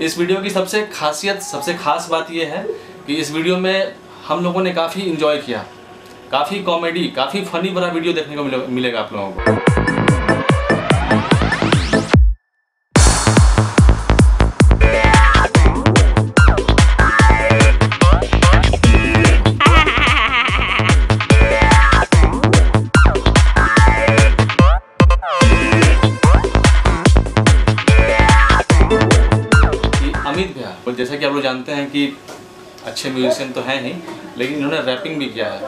इस वीडियो की सबसे खासियत, सबसे खास बात यह है कि इस वीडियो में हम लोगों ने काफ़ी इन्जॉय किया। काफ़ी कॉमेडी काफ़ी फनी भरा वीडियो देखने को मिलेगा आप लोगों को। जैसा कि आप लोग जानते हैं कि अच्छे म्यूजिशियन तो हैं ही, लेकिन इन्होंने रैपिंग भी किया है।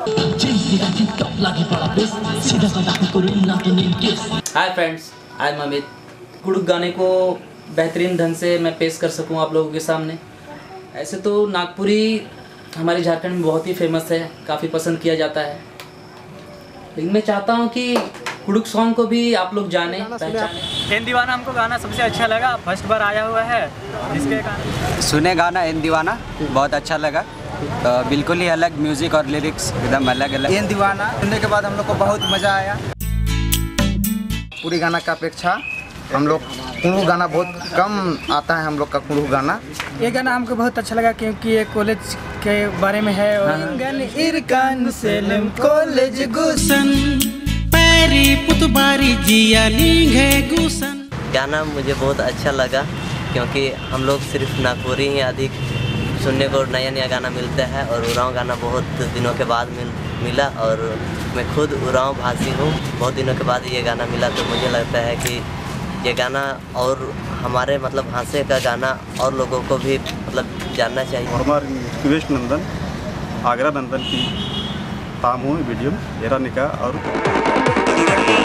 हाय फ्रेंड्स आज मैं अमित गुड़ुक गाने को बेहतरीन ढंग से मैं पेश कर सकूँ आप लोगों के सामने। ऐसे तो नागपुरी हमारे झारखंड में बहुत ही फ़ेमस है, काफ़ी पसंद किया जाता है। लेकिन मैं चाहता हूँ कि गुड़ुक सॉन्ग को भी आप लोग जाने पहचाने। एन दीवाना हमको गाना सबसे अच्छा लगा। फ़र्स्ट बार आया हुआ है। जिसके कारण सुने गाना इन दीवाना बहुत अच्छा लगा। तो बिल्कुल ही अलग म्यूज़िक और लिरिक्स एकदम अलग अलग एन दीवाना सुनने के बाद हम लोग को बहुत मज़ा आया। पूरी गाना का अपेक्षा हम लोग कुड़ू गाना बहुत कम आता है हम लोग का कुड़ू गाना। ये गाना हमको बहुत अच्छा लगा क्योंकि ये कॉलेज के बारे में है और गन पैरी पुतबारी जिया गुसन। गाना मुझे बहुत अच्छा लगा क्योंकि हम लोग सिर्फ़ नागपुरी ही अधिक सुनने को नया नया गाना मिलता है और उराव गाना बहुत दिनों के बाद मिल मिला और मैं खुद उराव भाषी हूँ। बहुत दिनों के बाद ये गाना मिला तो मुझे लगता है कि ये गाना और हमारे मतलब भाषा का गाना और लोगों को भी मतलब जानना चाहिए। हमारे रिक्वेस्ट नंदन आगरा नंदन की तामू वीडियो एरा निका और Thank you.